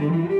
Mm-hmm.